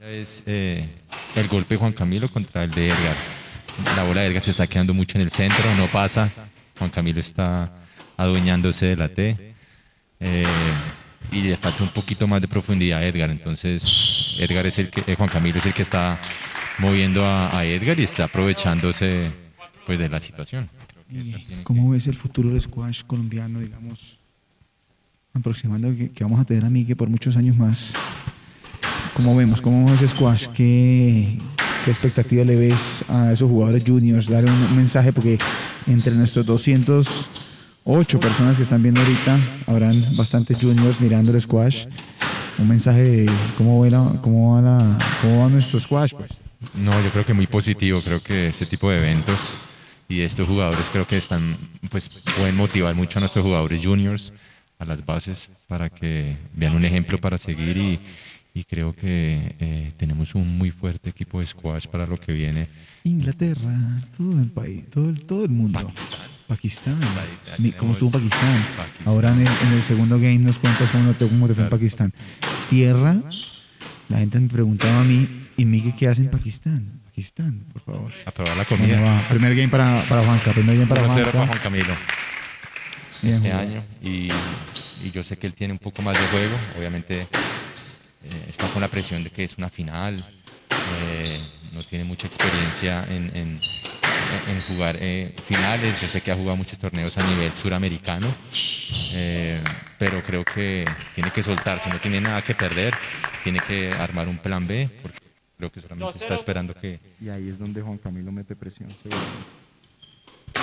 Es eh, el golpe de Juan Camilo contra el de Edgar. La bola de Edgar se está quedando mucho en el centro, no pasa. Juan Camilo está adueñándose de la T. eh, y le falta un poquito más de profundidad a Edgar. Entonces, Edgar es el que, eh, Juan Camilo es el que está moviendo a, a Edgar y está aprovechándose pues de la situación. Creo que ¿Y Edgar tiene ¿Cómo ves el futuro del squash colombiano, digamos, aproximando que, que vamos a tener a Miguel por muchos años más? ¿Cómo vemos? ¿Cómo vemos ese squash? ¿Qué, qué expectativa le ves a esos jugadores juniors? Darle un mensaje porque entre nuestros 208 personas que están viendo ahorita habrán bastantes juniors mirando el squash. Un mensaje de cómo, ve la- cómo, va, la, cómo va nuestro squash. Pues. No, yo creo que muy positivo. Creo que este tipo de eventos y estos jugadores creo que están, pues pueden motivar mucho a nuestros jugadores juniors, a las bases, para que vean un ejemplo para seguir y, y creo que eh, tenemos un muy fuerte equipo de squash para lo que viene. Inglaterra, todo el país, todo el, todo el mundo. Pakistán. Pakistán. Ahí ¿Cómo estuvo Pakistán? Pakistán. Ahora en el, en el segundo game nos cuentas cómo te, cómo te fue en. Pakistán. Tierra, la gente me preguntaba a mí, ¿y Miguel qué hace en Pakistán? Pakistán, por favor. A probar la ¿Cómo comida. va? Primer game para, para Juanca, primer game para 1-0 Juanca. para Juan Camilo Bien este año y, y yo sé que él tiene un poco más de juego, obviamente eh, está con la presión de que es una final, eh, no tiene mucha experiencia en, en- en jugar eh, finales, yo sé que ha jugado muchos torneos a nivel suramericano, eh, pero creo que tiene que soltarse, no tiene nada que perder, tiene que armar un plan B, porque creo que solamente está esperando que Y ahí es donde Juan Camilo mete presión.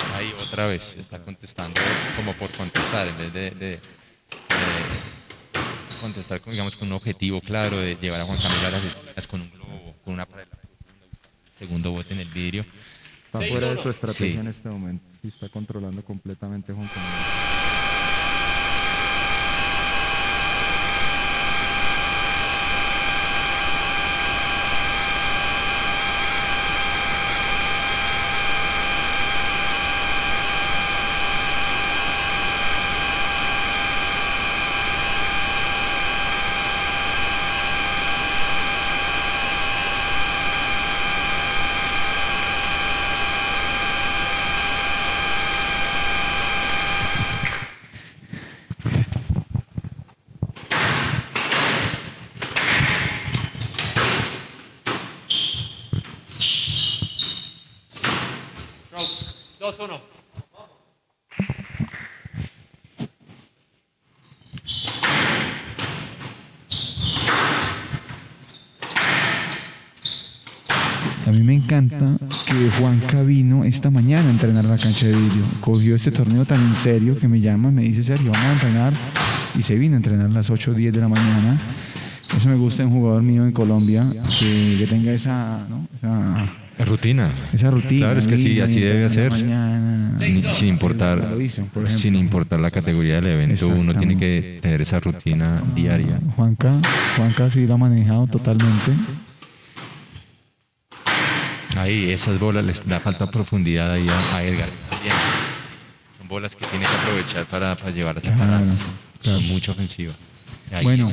Ahí otra vez está contestando como por contestar, en vez de- de contestar con, digamos, con un objetivo claro de llevar a Juan Camilo a las esquinas con un globo, con una pared, segundo bote en el vidrio. Está fuera de su estrategia Sí. en este momento y está controlando completamente Juan Camilo. A mí me encanta que Juanca vino esta mañana a entrenar la cancha de vidrio. Cogió este torneo tan en serio que me llama, me dice Sergio, vamos a entrenar. Y se vino a entrenar a las 8 o 10 de la mañana. Eso me gusta de un jugador mío en Colombia, que, tenga esa, Es rutina. esa rutina. Claro, es que y así debe ser. mañana. Sin, sin importar, sin importar la categoría del evento, uno tiene que tener esa rutina diaria. Juanca, Juanca sí lo ha manejado totalmente. Ahí esas bolas les da falta profundidad ahí a, a Edgar. Son bolas que tiene que aprovechar para, para llevar Claro, separadas. claro. Con mucha ofensiva. Ahí Bueno,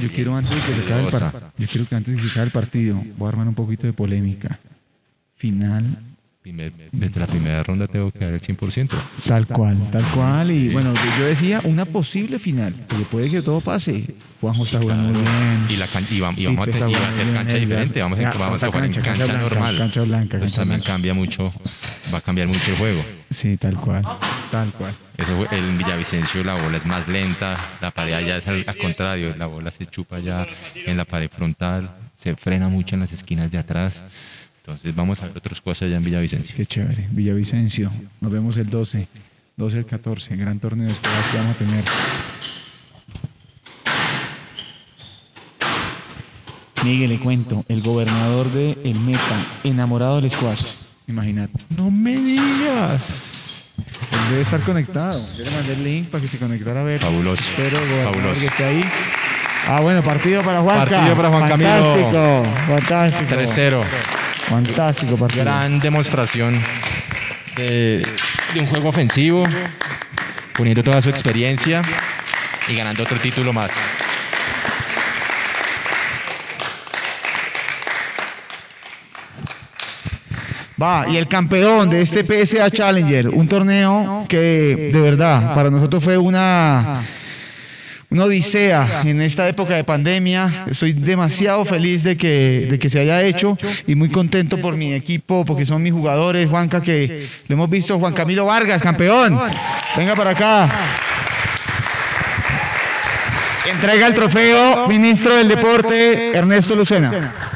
Yo quiero antes de que se acabe el yo quiero que antes de que se acabe el partido, voy a armar un poquito de polémica. Final, Primer- desde la primera ronda tengo que dar el 100%. tal cual, tal cual. Y Sí. bueno, yo decía una posible final, porque puede que todo pase. Juanjo está Sí, jugando muy claro. bien. Y, la can- y, vam- y vamos a, está bien, cancha diferente, vamos a, Ya, vamos a jugar en cancha, cancha, cancha blanca, normal. cancha blanca, Entonces cancha también blanca. cambia mucho, va a cambiar mucho el juego. Sí, tal cual, tal cual. Jue- el Villavicencio la bola es más lenta, la pared allá es al, al contrario, la bola se chupa ya en la pared frontal, se frena mucho en las esquinas de atrás. Entonces vamos a ver otras cosas allá en Villavicencio. Qué chévere. Villavicencio, nos vemos el 12, 12 el 14, gran torneo de que vamos a tener. Miguel, le cuento, el gobernador de El Meta, enamorado del squash. Imagínate. No me digas. Él debe estar conectado. Yo le mandé el link para que se conectara a ver. Fabuloso. Espero, gobernador, Fabuloso. que esté ahí. Ah, bueno, partido para Juanca. Partido para Juan Camilo. Fantástico, fantástico. 3-0. Fantástico partido. Gran demostración de, un juego ofensivo, poniendo toda su experiencia y ganando otro título más. Va, y el campeón de este PSA Challenger, un torneo que de verdad para nosotros fue una una odisea en esta época de pandemia. Estoy demasiado feliz de que, de que se haya hecho y muy contento por mi equipo, porque son mis jugadores, Juanca, que lo hemos visto, Juan Camilo Vargas, campeón. Venga para acá. Entrega el trofeo, ministro del Deporte, Ernesto Lucena.